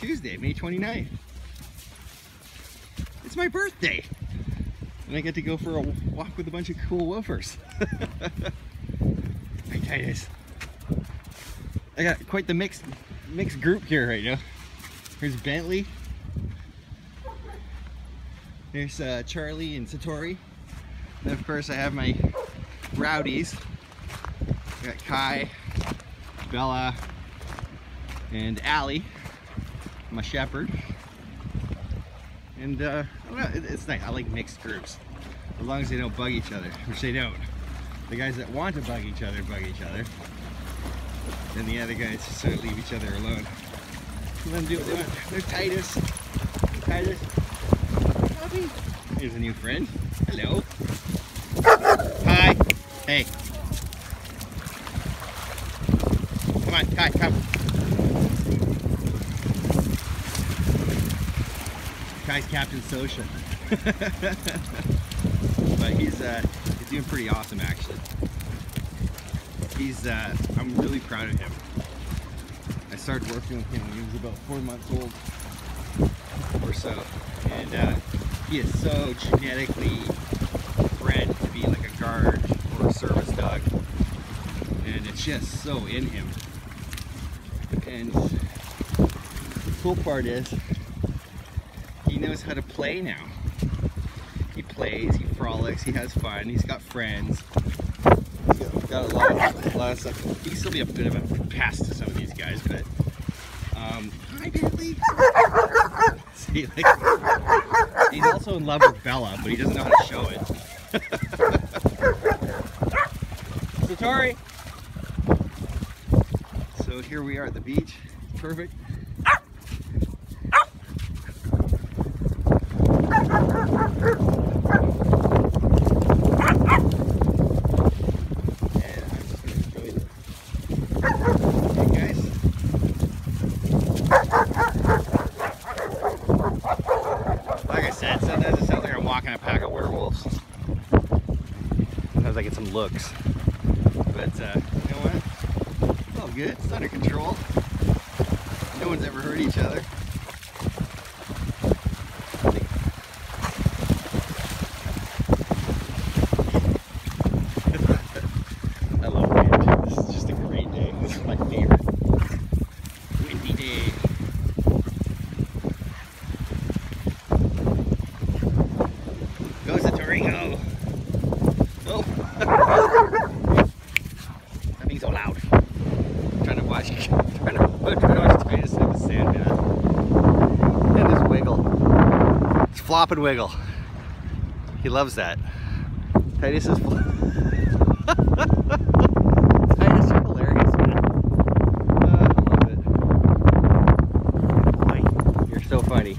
Tuesday, May 29th. It's my birthday. And I get to go for a walk with a bunch of cool woofers. Hi Titus. I got quite the mixed mixed group here right now. Here's Bentley. There's uh, Charlie and Satori. And of course I have my rowdies. I got Kai, Bella, and Ally, my shepherd. And uh, it's nice. I like mixed groups. As long as they don't bug each other, which they don't. The guys that want to bug each other bug each other. And the other guys sort of leave each other alone. Let them do what they want. There's Titus. Titus. Puppy. Here's a new friend. Hello. Hi. Hey. Come on, Kai, come. Kai's Captain Social. but he's uh, he's doing pretty awesome actually. He's uh, I'm really proud of him. I started working with him when he was about four months old or so, and uh, he is so genetically bred to be like a guard or a service dog, and it's just so in him. And the cool part is knows how to play now. He plays, he frolics, he has fun, he's got friends. He's got, a, lot of, a lot of stuff. He can still be a bit of a pest to some of these guys, but um, hi Bentley. See, like, he's also in love with Bella, but he doesn't know how to show it. Satori. So here we are at the beach. Perfect. Like I said, sometimes it sounds like I'm walking a pack of werewolves. Sometimes I get some looks. But uh, you know what? It's all good. It's under control. No one's ever hurt each other. I love wind. This is just a great day. This is my favorite. Windy day. Go! Oh! that being so loud. I'm trying to watch, trying to, trying to watch Titus in the sand, man. And just wiggle. It's flop and wiggle. He loves that. Titus is Titus, you're hilarious. Uh, I love it. You're so funny.